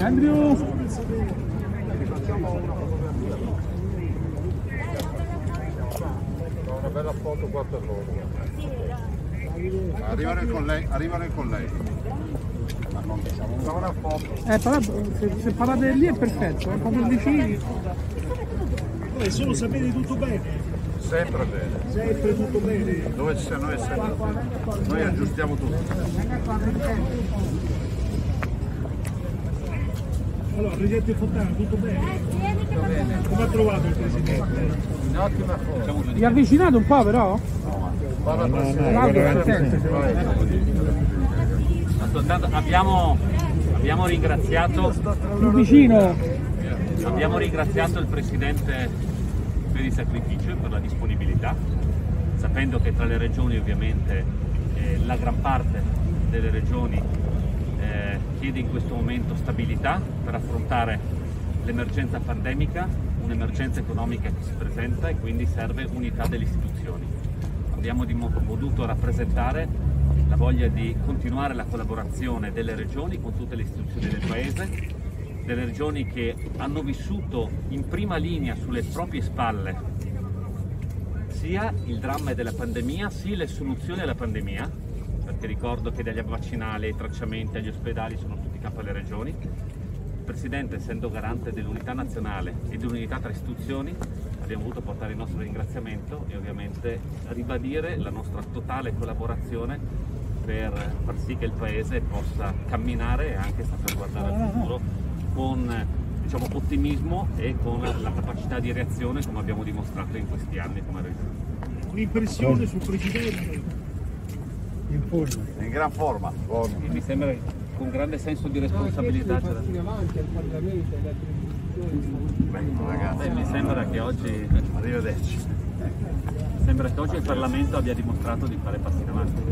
Andrew! Una bella foto qua per loro. Arrivano i colleghi, arrivano i colleghi. Ma non diciamo una foto. Eh, però se, se parlate lì è perfetto, eh, proprio vicini. Eh, solo sapere tutto bene, Sempre bene. sempre tutto bene. Dove ci siamo noi è sempre bene. Noi aggiustiamo tutto. Allora, Presidente Fontana, tutto bene? Come ha trovato il Presidente? In ottima forma. Vi avvicinate un po' però? Guarda Guarda, attento. Soltanto abbiamo, abbiamo ringraziato, Più vicino. abbiamo ringraziato il Presidente per il sacrificio e per la disponibilità, sapendo che tra le regioni ovviamente eh, la gran parte delle regioni eh, chiede in questo momento stabilità per affrontare l'emergenza pandemica, un'emergenza economica che si presenta e quindi serve unità delle istituzioni. Abbiamo voluto rappresentare la voglia di continuare la collaborazione delle regioni con tutte le istituzioni del Paese, delle regioni che hanno vissuto in prima linea sulle proprie spalle sia il dramma della pandemia, sia le soluzioni alla pandemia, perché ricordo che dagli vaccinali ai tracciamenti agli ospedali sono tutti capo alle regioni. Il Presidente, essendo garante dell'unità nazionale e dell'unità tra istituzioni, abbiamo voluto portare il nostro ringraziamento e ovviamente ribadire la nostra totale collaborazione per far sì che il Paese possa camminare e anche saper guardare al futuro con diciamo, ottimismo e con la capacità di reazione come abbiamo dimostrato in questi anni come regione. Un'impressione sul Presidente? In gran forma. Buono. Mi sembra che con grande senso di responsabilità. c'era- Bene, ragazzi. Beh, mi sembra che oggi Arrivederci. sembra che oggi il Parlamento abbia dimostrato di fare passi in avanti.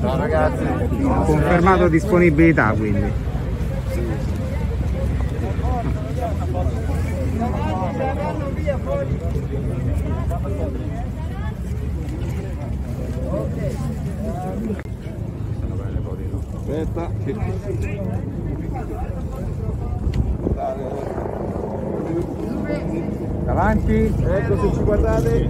Ciao ragazzi. Confermato disponibilità quindi. Aspetta. Avanti. Ecco se ci guardate.